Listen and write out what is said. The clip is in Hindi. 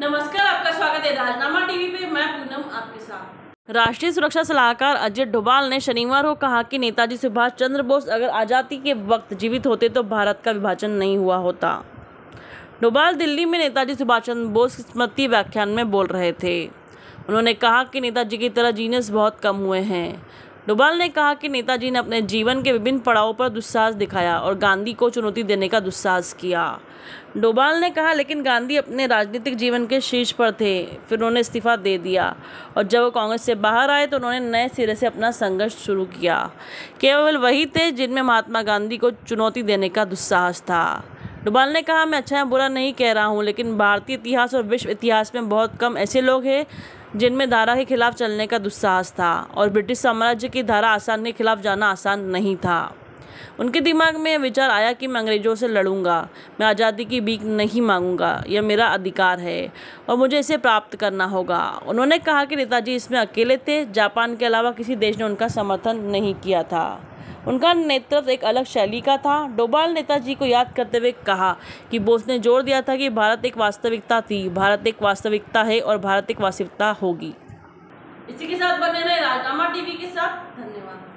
नमस्कार, आपका स्वागत है राजनामा टीवी पे। मैं पूनम आपके साथ। राष्ट्रीय सुरक्षा सलाहकार अजय डोभाल ने शनिवार को कहा कि नेताजी सुभाष चंद्र बोस अगर आज़ादी के वक्त जीवित होते तो भारत का विभाजन नहीं हुआ होता। डोभाल दिल्ली में नेताजी सुभाष चंद्र बोस स्मृति व्याख्यान में बोल रहे थे। उन्होंने कहा कि नेताजी की तरह जीनियस बहुत कम हुए हैं। डोभाल ने कहा कि नेताजी ने अपने जीवन के विभिन्न पड़ावों पर दुस्साहस दिखाया और गांधी को चुनौती देने का दुस्साहस किया। डोभाल ने कहा, लेकिन गांधी अपने राजनीतिक जीवन के शीर्ष पर थे, फिर उन्होंने इस्तीफा दे दिया और जब वो कांग्रेस से बाहर आए तो उन्होंने नए सिरे से अपना संघर्ष शुरू किया। केवल वही थे जिनमें महात्मा गांधी को चुनौती देने का दुस्साहस था। डोभाल ने कहा, मैं अच्छा या बुरा नहीं कह रहा हूँ, लेकिन भारतीय इतिहास और विश्व इतिहास में बहुत कम ऐसे लोग हैं, जिनमें धारा के खिलाफ चलने का दुस्साहस था और ब्रिटिश साम्राज्य की धारा आसान के खिलाफ जाना आसान नहीं था। उनके दिमाग में विचार आया कि मैं अंग्रेज़ों से लड़ूँगा, मैं आज़ादी की भीख नहीं मांगूँगा, यह मेरा अधिकार है और मुझे इसे प्राप्त करना होगा। उन्होंने कहा कि नेताजी इसमें अकेले थे, जापान के अलावा किसी देश ने उनका समर्थन नहीं किया था। उनका नेतृत्व एक अलग शैली का था। डोभाल नेताजी को याद करते हुए कहा कि बोस ने ज़ोर दिया था कि भारत एक वास्तविकता थी, भारत एक वास्तविकता है और भारत एक वास्तविकता होगी। इसी के साथ बने रहे राजनामा टीवी के साथ, धन्यवाद।